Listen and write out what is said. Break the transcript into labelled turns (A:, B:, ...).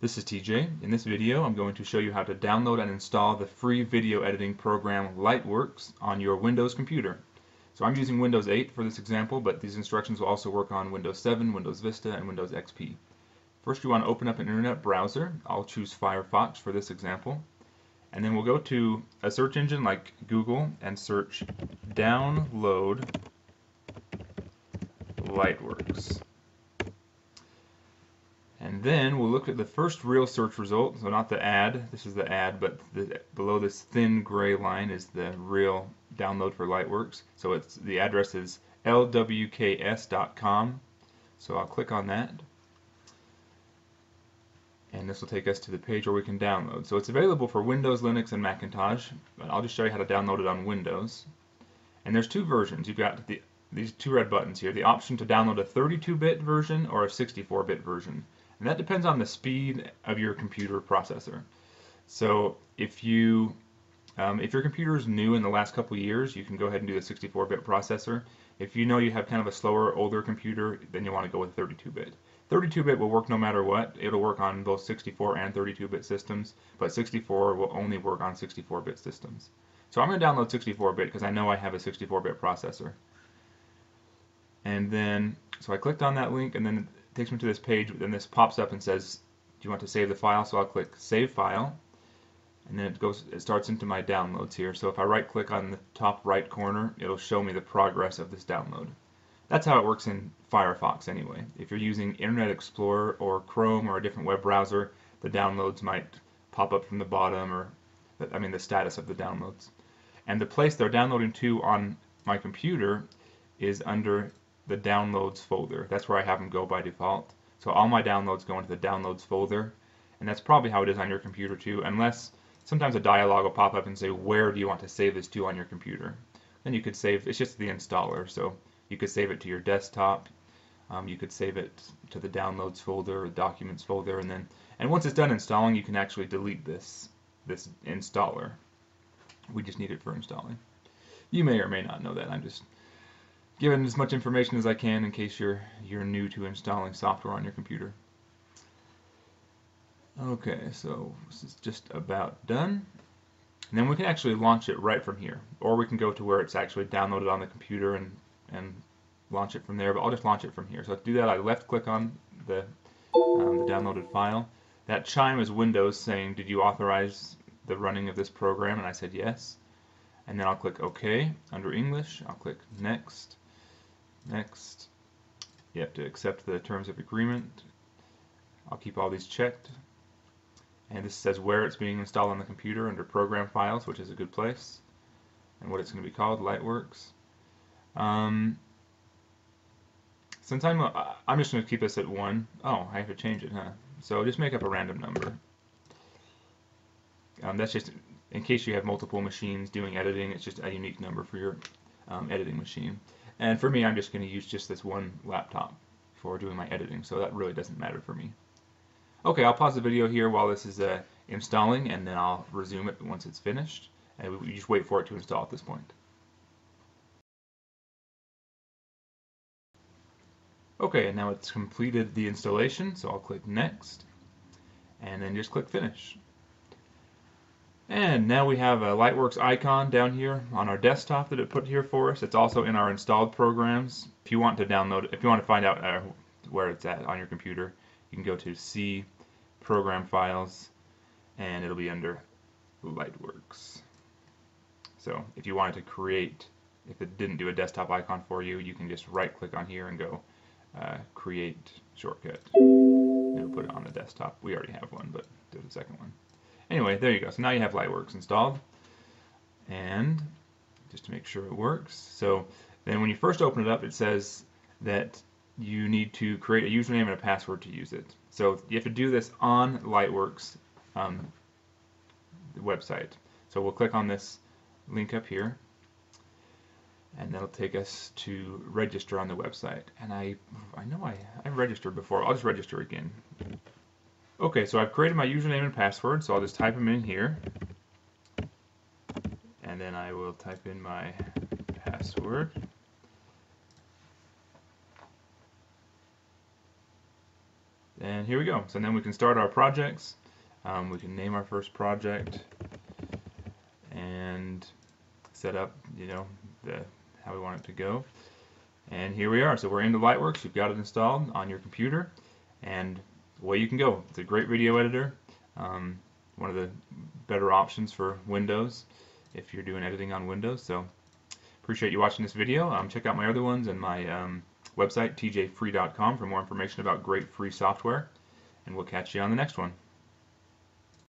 A: This is TJ. In this video I'm going to show you how to download and install the free video editing program Lightworks on your Windows computer. So I'm using Windows 8 for this example, but these instructions will also work on Windows 7, Windows Vista, and Windows XP. First you want to open up an internet browser. I'll choose Firefox for this example. And then we'll go to a search engine like Google and search download Lightworks. And then we'll look at the first real search result, so not the ad, this is the ad, but the, below this thin gray line is the real download for Lightworks. So it's the address is lwks.com. So I'll click on that. And this will take us to the page where we can download. So it's available for Windows, Linux, and Macintosh, but I'll just show you how to download it on Windows. And there's two versions. You've got the, these two red buttons here, the option to download a 32-bit version or a 64-bit version. And that depends on the speed of your computer processor. So if you um, if your computer is new in the last couple years, you can go ahead and do the 64-bit processor. If you know you have kind of a slower, older computer, then you want to go with 32-bit. 32-bit will work no matter what. It'll work on both 64 and 32-bit systems, but 64 will only work on 64-bit systems. So I'm going to download 64-bit because I know I have a 64-bit processor. And then, so I clicked on that link, and then takes me to this page, but then this pops up and says, do you want to save the file? So I'll click Save File, and then it goes, it starts into my downloads here. So if I right click on the top right corner, it'll show me the progress of this download. That's how it works in Firefox anyway. If you're using Internet Explorer or Chrome or a different web browser, the downloads might pop up from the bottom or, I mean the status of the downloads. And the place they're downloading to on my computer is under the downloads folder. That's where I have them go by default. So all my downloads go into the downloads folder. And that's probably how it is on your computer too, unless sometimes a dialog will pop up and say, where do you want to save this to on your computer? Then you could save, it's just the installer, so you could save it to your desktop. Um, you could save it to the downloads folder documents folder, and then, and once it's done installing, you can actually delete this, this installer. We just need it for installing. You may or may not know that. I'm just given as much information as I can in case you're you're new to installing software on your computer. Okay, so this is just about done. And then we can actually launch it right from here. Or we can go to where it's actually downloaded on the computer and, and launch it from there. But I'll just launch it from here. So to do that, I left click on the, um, the downloaded file. That chime is Windows saying, did you authorize the running of this program? And I said yes. And then I'll click OK under English. I'll click Next. Next. You have to accept the terms of agreement. I'll keep all these checked. And this says where it's being installed on the computer under Program Files, which is a good place. And what it's going to be called, Lightworks. Um, since I'm, a, I'm just going to keep this at 1. Oh, I have to change it, huh? So just make up a random number. Um, that's just in case you have multiple machines doing editing, it's just a unique number for your um, editing machine. And for me, I'm just going to use just this one laptop for doing my editing, so that really doesn't matter for me. Okay, I'll pause the video here while this is uh, installing, and then I'll resume it once it's finished. And we just wait for it to install at this point. Okay, and now it's completed the installation, so I'll click Next, and then just click Finish. And now we have a Lightworks icon down here on our desktop that it put here for us. It's also in our installed programs. If you want to download, if you want to find out uh, where it's at on your computer, you can go to C, Program Files, and it'll be under Lightworks. So if you wanted to create, if it didn't do a desktop icon for you, you can just right click on here and go uh, Create Shortcut. It'll put it on the desktop. We already have one, but do the second one. Anyway, there you go. So now you have Lightworks installed. And just to make sure it works. So then when you first open it up, it says that you need to create a username and a password to use it. So you have to do this on Lightworks um, website. So we'll click on this link up here and that'll take us to register on the website. And I, I know I, I registered before. I'll just register again. Okay, so I've created my username and password, so I'll just type them in here. And then I will type in my password. And here we go. So then we can start our projects. Um, we can name our first project and set up, you know, the how we want it to go. And here we are. So we're into Lightworks. You've got it installed on your computer, and away you can go. It's a great video editor. Um, one of the better options for Windows if you're doing editing on Windows. So appreciate you watching this video. Um, check out my other ones and my um, website tjfree.com for more information about great free software. And we'll catch you on the next one.